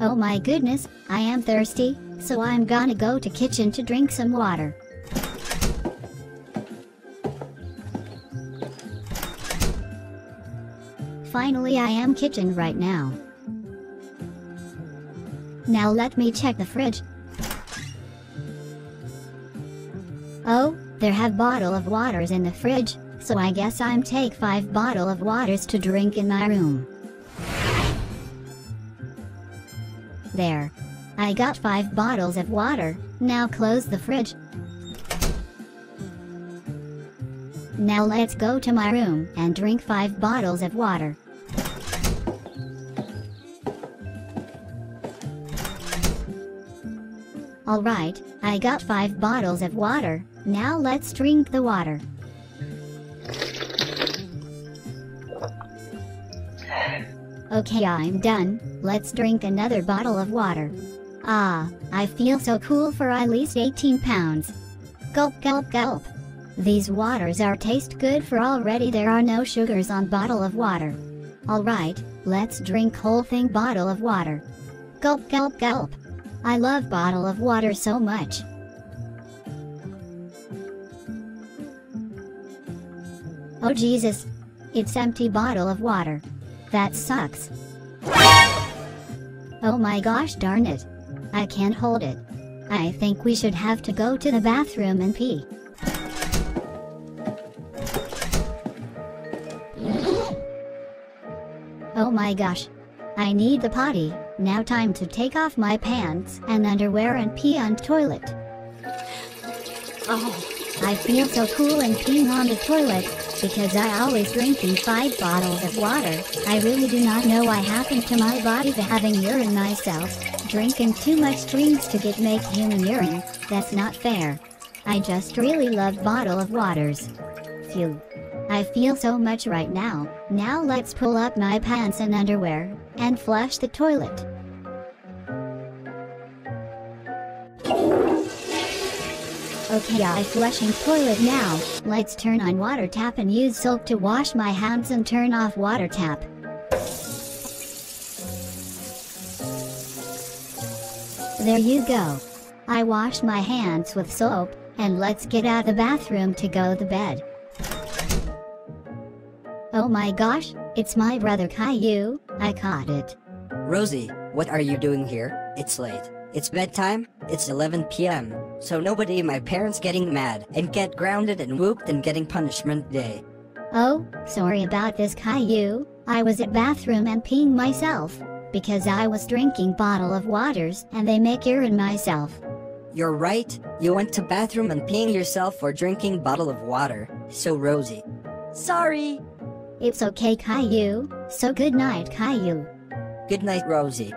Oh my goodness, I am thirsty, so I'm gonna go to kitchen to drink some water. Finally I am kitchen right now. Now let me check the fridge. Oh, there have bottle of waters in the fridge, so I guess I'm take 5 bottle of waters to drink in my room. There. I got 5 bottles of water, now close the fridge. Now let's go to my room and drink 5 bottles of water. Alright, I got 5 bottles of water, now let's drink the water. Okay I'm done, let's drink another bottle of water. Ah, I feel so cool for at least 18 pounds. Gulp gulp gulp. These waters are taste good for already there are no sugars on bottle of water. Alright, let's drink whole thing bottle of water. Gulp gulp gulp. I love bottle of water so much. Oh Jesus. It's empty bottle of water. That sucks. Oh my gosh darn it. I can't hold it. I think we should have to go to the bathroom and pee. Oh my gosh. I need the potty, now time to take off my pants and underwear and pee on toilet. Oh, I feel so cool and peeing on the toilet, because I always drinking 5 bottles of water, I really do not know what happened to my body to having urine myself, drinking too much drinks to get make human urine, that's not fair. I just really love bottle of waters. Phew. I feel so much right now, now let's pull up my pants and underwear, and flush the toilet. Okay I flushing toilet now, let's turn on water tap and use soap to wash my hands and turn off water tap. There you go. I washed my hands with soap, and let's get out the bathroom to go to bed. Oh my gosh, it's my brother Caillou, I caught it. Rosie, what are you doing here? It's late. It's bedtime, it's 11 p.m., so nobody my parents getting mad and get grounded and whooped and getting punishment day. Oh, sorry about this Caillou, I was at bathroom and peeing myself, because I was drinking bottle of waters and they make urine myself. You're right, you went to bathroom and peeing yourself for drinking bottle of water, so Rosie. Sorry! It's okay Caillou, so good night Caillou. Good night Rosie.